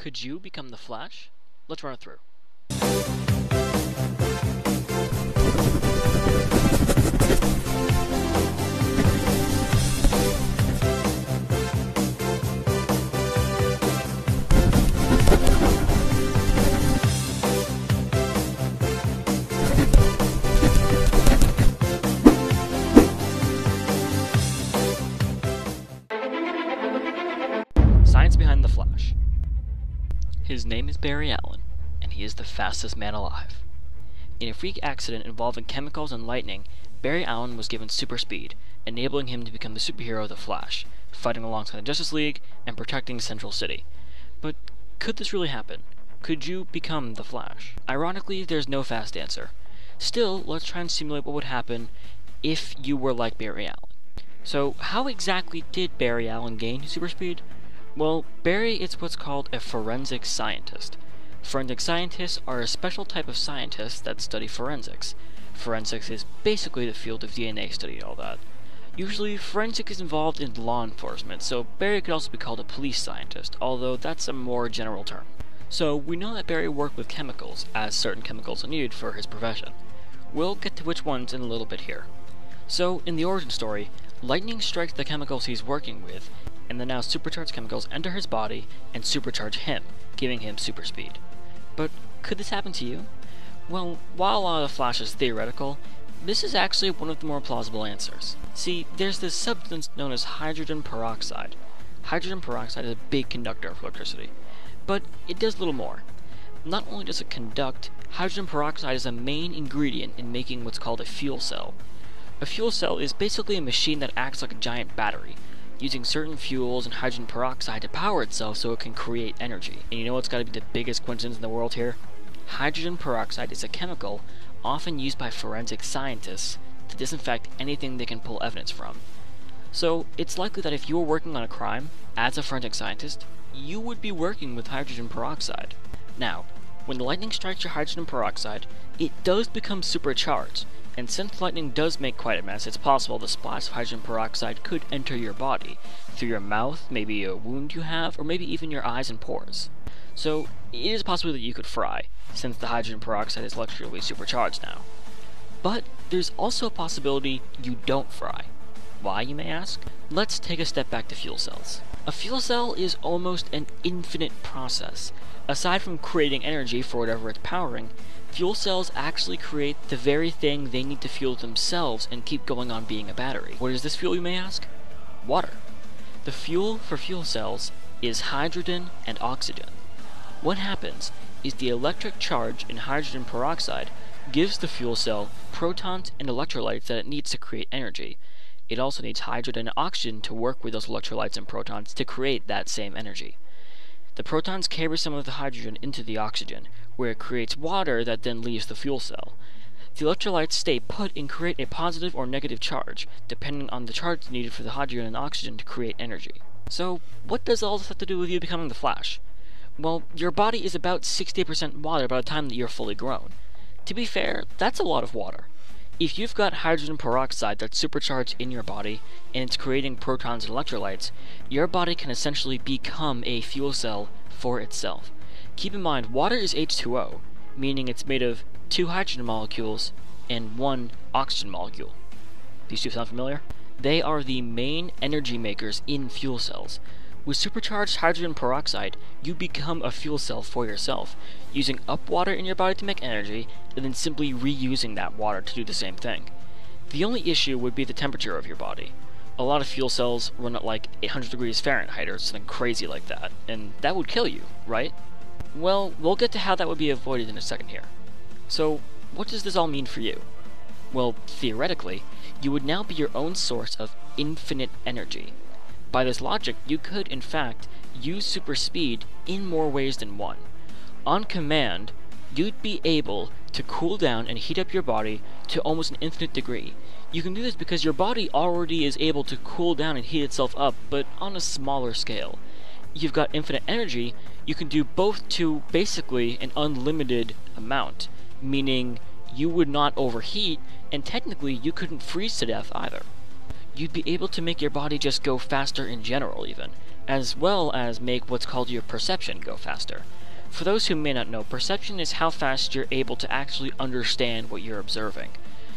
Could you become the Flash? Let's run it through. Is Barry Allen, and he is the fastest man alive. In a freak accident involving chemicals and lightning, Barry Allen was given super speed, enabling him to become the superhero of The Flash, fighting alongside the Justice League and protecting Central City. But could this really happen? Could you become The Flash? Ironically, there's no fast answer. Still, let's try and simulate what would happen if you were like Barry Allen. So, how exactly did Barry Allen gain super speed? Well, Barry is what's called a forensic scientist. Forensic scientists are a special type of scientists that study forensics. Forensics is basically the field of DNA study and all that. Usually, forensic is involved in law enforcement, so Barry could also be called a police scientist, although that's a more general term. So, we know that Barry worked with chemicals, as certain chemicals are needed for his profession. We'll get to which ones in a little bit here. So, in the origin story, lightning strikes the chemicals he's working with, and the now supercharged chemicals enter his body and supercharge him, giving him super speed. But could this happen to you? Well, while a lot of Flash is theoretical, this is actually one of the more plausible answers. See, there's this substance known as hydrogen peroxide. Hydrogen peroxide is a big conductor of electricity, but it does a little more. Not only does it conduct, hydrogen peroxide is a main ingredient in making what's called a fuel cell. A fuel cell is basically a machine that acts like a giant battery, using certain fuels and hydrogen peroxide to power itself so it can create energy. And you know what's got to be the biggest coincidence in the world here? Hydrogen peroxide is a chemical often used by forensic scientists to disinfect anything they can pull evidence from. So, it's likely that if you were working on a crime, as a forensic scientist, you would be working with hydrogen peroxide. Now, when the lightning strikes your hydrogen peroxide, it does become supercharged, and since lightning does make quite a mess, it's possible the splash of hydrogen peroxide could enter your body, through your mouth, maybe a wound you have, or maybe even your eyes and pores. So, it is possible that you could fry, since the hydrogen peroxide is electrically supercharged now. But there's also a possibility you don't fry. Why, you may ask? Let's take a step back to fuel cells. A fuel cell is almost an infinite process. Aside from creating energy for whatever it's powering, fuel cells actually create the very thing they need to fuel themselves and keep going on being a battery. What is this fuel, you may ask? Water. The fuel for fuel cells is hydrogen and oxygen. What happens is the electric charge in hydrogen peroxide gives the fuel cell protons and electrolytes that it needs to create energy. It also needs hydrogen and oxygen to work with those electrolytes and protons to create that same energy. The protons carry some of the hydrogen into the oxygen, where it creates water that then leaves the fuel cell. The electrolytes stay put and create a positive or negative charge, depending on the charge needed for the hydrogen and oxygen to create energy. So, what does all this have to do with you becoming the Flash? Well, your body is about 60% water by the time that you're fully grown. To be fair, that's a lot of water. If you've got hydrogen peroxide that's supercharged in your body and it's creating protons and electrolytes, your body can essentially become a fuel cell for itself. Keep in mind, water is H2O, meaning it's made of two hydrogen molecules and one oxygen molecule. These two sound familiar? They are the main energy makers in fuel cells. With supercharged hydrogen peroxide, you become a fuel cell for yourself, using up water in your body to make energy, and then simply reusing that water to do the same thing. The only issue would be the temperature of your body. A lot of fuel cells run at like 800 degrees Fahrenheit or something crazy like that, and that would kill you, right? Well, we'll get to how that would be avoided in a second here. So, what does this all mean for you? Well, theoretically, you would now be your own source of infinite energy. By this logic, you could, in fact, use super speed in more ways than one. On command, you'd be able to cool down and heat up your body to almost an infinite degree. You can do this because your body already is able to cool down and heat itself up, but on a smaller scale. You've got infinite energy, you can do both to basically an unlimited amount, meaning you would not overheat, and technically you couldn't freeze to death either. You'd be able to make your body just go faster in general, even, as well as make what's called your perception go faster. For those who may not know, perception is how fast you're able to actually understand what you're observing.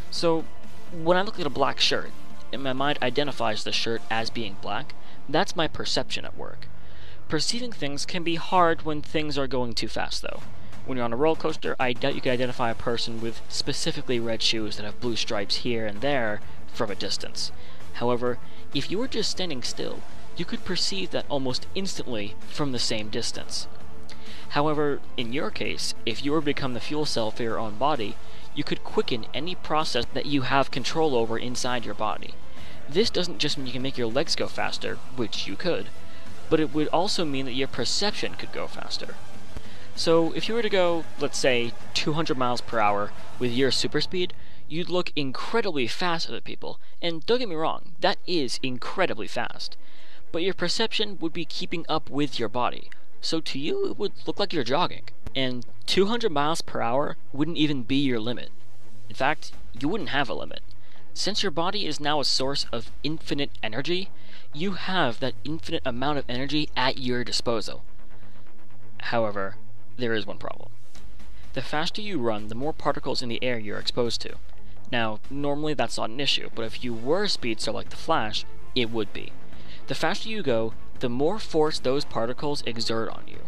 So, when I look at a black shirt, and my mind identifies the shirt as being black, that's my perception at work. Perceiving things can be hard when things are going too fast, though. When you're on a roller coaster, I doubt you can identify a person with specifically red shoes that have blue stripes here and there from a distance. However, if you were just standing still, you could perceive that almost instantly from the same distance. However, in your case, if you were to become the fuel cell for your own body, you could quicken any process that you have control over inside your body. This doesn't just mean you can make your legs go faster, which you could, but it would also mean that your perception could go faster. So if you were to go, let's say, 200 miles per hour with your super speed, you'd look incredibly fast to other people. And don't get me wrong, that is incredibly fast. But your perception would be keeping up with your body, so to you it would look like you're jogging. And 200 miles per hour wouldn't even be your limit. In fact, you wouldn't have a limit. Since your body is now a source of infinite energy, you have that infinite amount of energy at your disposal. However, there is one problem. The faster you run, the more particles in the air you're exposed to. Now, normally that's not an issue, but if you were a speedster like the Flash, it would be. The faster you go, the more force those particles exert on you.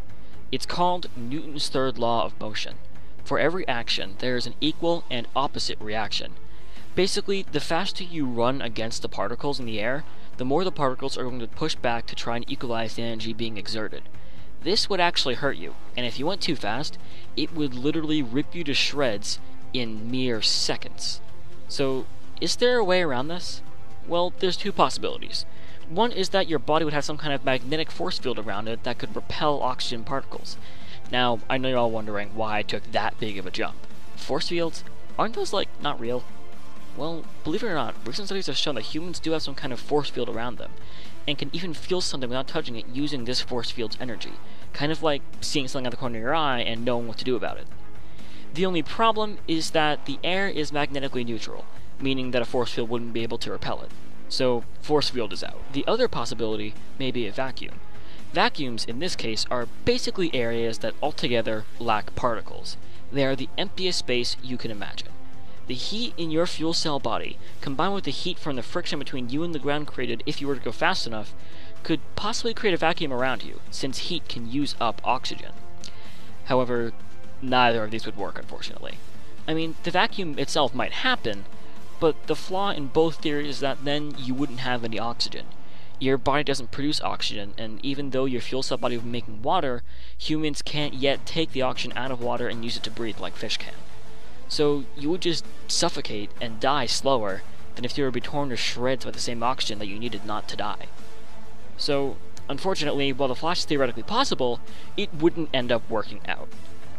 It's called Newton's third law of motion. For every action, there is an equal and opposite reaction. Basically, the faster you run against the particles in the air, the more the particles are going to push back to try and equalize the energy being exerted. This would actually hurt you, and if you went too fast, it would literally rip you to shreds in mere seconds. So, is there a way around this? Well, there's two possibilities. One is that your body would have some kind of magnetic force field around it that could repel oxygen particles. Now, I know you're all wondering why I took that big of a jump. Force fields? Aren't those, like, not real? Well, believe it or not, recent studies have shown that humans do have some kind of force field around them, and can even feel something without touching it using this force field's energy, kind of like seeing something out the corner of your eye and knowing what to do about it. The only problem is that the air is magnetically neutral, meaning that a force field wouldn't be able to repel it. So, force field is out. The other possibility may be a vacuum. Vacuums, in this case, are basically areas that altogether lack particles. They are the emptiest space you can imagine. The heat in your fuel cell body, combined with the heat from the friction between you and the ground created if you were to go fast enough, could possibly create a vacuum around you, since heat can use up oxygen. However, neither of these would work, unfortunately. I mean, the vacuum itself might happen, but the flaw in both theories is that then you wouldn't have any oxygen. Your body doesn't produce oxygen, and even though your fuel cell body would be making water, humans can't yet take the oxygen out of water and use it to breathe like fish can. So you would just suffocate and die slower than if you were to be torn to shreds by the same oxygen that you needed not to die. So, unfortunately, while the Flash is theoretically possible, it wouldn't end up working out.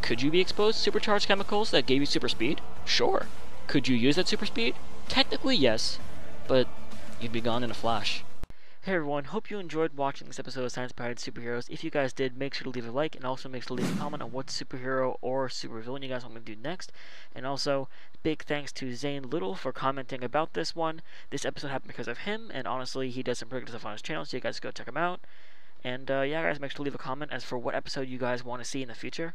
Could you be exposed to supercharged chemicals that gave you super speed? Sure. Could you use that super speed? Technically, yes, but you'd be gone in a flash. Hey everyone, hope you enjoyed watching this episode of Science Behind Superheroes. If you guys did, make sure to leave a like and also make sure to leave a comment on what superhero or supervillain you guys want me to do next. And also, big thanks to Zane Liddle for commenting about this one. This episode happened because of him, and honestly, he does some pretty good stuff on his channel, so you guys go check him out. And uh, yeah, guys, make sure to leave a comment as for what episode you guys want to see in the future.